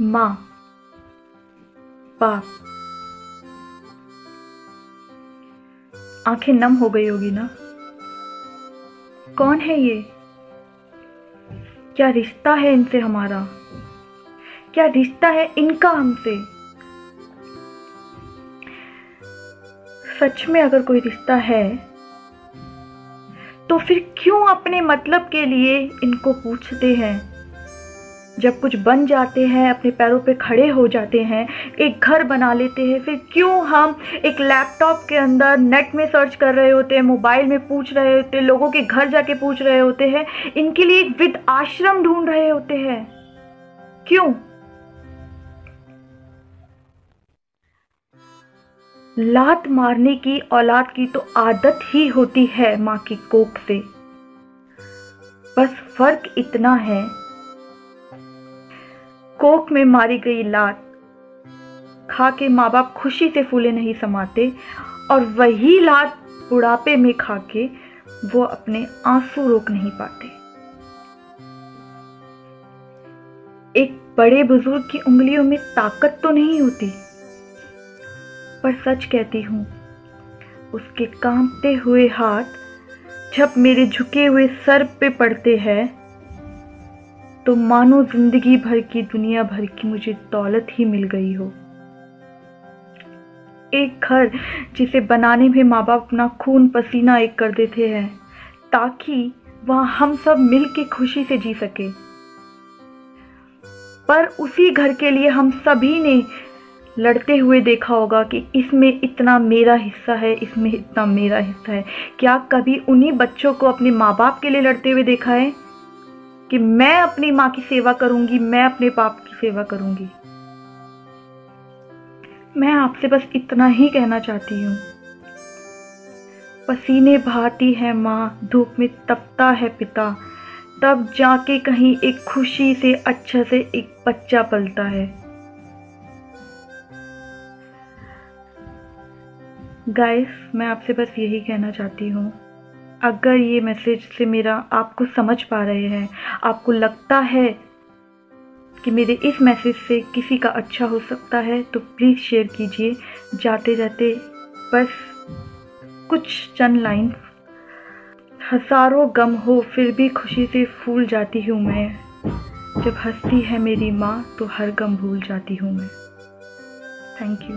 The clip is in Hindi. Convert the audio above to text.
माँ। बाप। आँखें नम हो गई होगी ना? कौन है ये? क्या रिश्ता है इनसे हमारा? क्या रिश्ता है इनका हमसे? सच में अगर कोई रिश्ता है तो फिर क्यों अपने मतलब के लिए इनको पूछते हैं? जब कुछ बन जाते हैं, अपने पैरों पे खड़े हो जाते हैं, एक घर बना लेते हैं, फिर क्यों हम एक लैपटॉप के अंदर नेट में सर्च कर रहे होते हैं, मोबाइल में पूछ रहे होते हैं, लोगों के घर जाके पूछ रहे होते हैं, इनके लिए एक विद आश्रम ढूंढ रहे होते हैं। क्यों? लात मारने की औलाद की तो आदत ही होती है माँ की कोख से। बस फ़र्क इतना है कोख में मारी गई लात। खा के माँ बाप खुशी से फूले नहीं समाते और वही लात बुढ़ापे में खा के वो अपने आँसू रोक नहीं पाते। एक बड़े बुज़ुर्ग की उंगलियों में ताकत तो नहीं होती, पर सच कहती हूँ, उसके कांपते हुए हाथ जब मेरे झुके हुए सर पे पड़ते हैं तो मानो ज़िंदगी भर की दुनिया भर की मुझे दौलत ही मिल गई हो। एक घर जिसे बनाने में माँ बाप अपना खून पसीना एक कर देते हैं, ताकि वहाँ हम सब मिल के खुशी से जी सके। पर उसी घर के लिए हम सभी ने लड़ते हुए देखा होगा कि इसमें इतना मेरा हिस्सा है, इसमें इतना मेरा हिस्सा है। क्या कभी उन्हीं बच्चों को अपने माँ बाप के लिए लड़ते हुए देखा है? कि मैं अपनी माँ की सेवा करूँगी, मैं अपने बाप की सेवा करूँगी। मैं आपसे बस इतना ही कहना चाहती हूँ। पसीने भाती है माँ, धूप में तपता है पिता। तब जाके कहीं एक खुशी से अच्छा से एक बच्चा पलता है। गाइस मैं आपसे बस यही कहना चाहती हूँ। अगर ये मैसेज से मेरा, आपको समझ पा रहे हैं, आपको लगता है कि मेरे इस मैसेज से किसी का अच्छा हो सकता है तो प्लीज़ शेयर कीजिए। जाते जाते बस कुछ चंद लाइन हज़ारों गम हो, फिर भी खुशी से फूल जाती हूँ मैं। जब हंसती है मेरी माँ तो हर गम भूल जाती हूँ मैं। Thank you